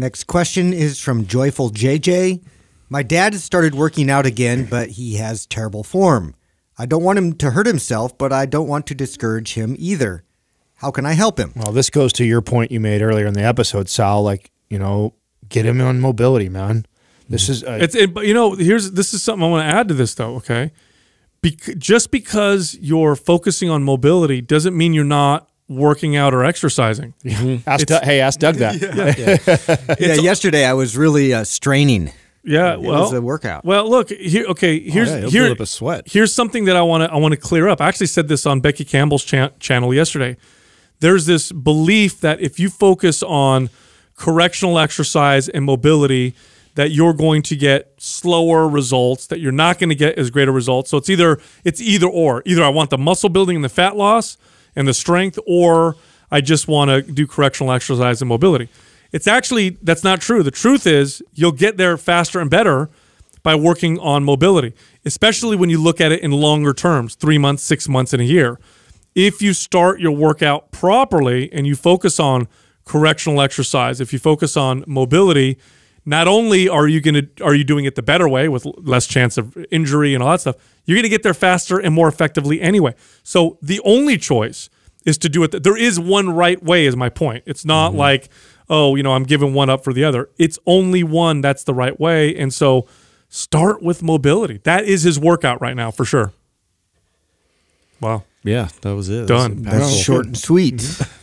Next question is from Joyful JJ. My dad has started working out again, but he has terrible form. I don't want him to hurt himself, but I don't want to discourage him either. How can I help him? Well, this goes to your point you made earlier in the episode, Sal. Like, you know, get him on mobility, man. This is uh, It's it, but you know here's this is something I want to add to this though. Okay, Bec- just because you're focusing on mobility doesn't mean you're not working out or exercising. ask Doug, hey, ask Doug that. Yeah, yesterday I was really uh, straining. Yeah, It well, was a workout. Well, look here. Okay, here's Oh, yeah, here, up a sweat. Here's something that I want to I want to clear up. I actually said this on Becky Campbell's cha- channel yesterday. There's this belief that if you focus on correctional exercise and mobility, that you're going to get slower results. That you're not going to get as great a result. So it's either it's either or. Either I want the muscle building and the fat loss and the strength, or I just want to do correctional exercise and mobility. It's actually that's not true. The truth is you'll get there faster and better by working on mobility, especially when you look at it in longer terms, three months, six months, and a year. If you start your workout properly and you focus on correctional exercise, if you focus on mobility, not only are you going to are you doing it the better way with less chance of injury and all that stuff, you're going to get there faster and more effectively anyway. So the only choice is to do it. There is one right way, is my point. It's not mm-hmm. like, oh, you know, I'm giving one up for the other. It's only one that's the right way. And so start with mobility. That is his workout right now for sure. Wow. Yeah, that was it. Done. That was That's short and sweet. Mm-hmm.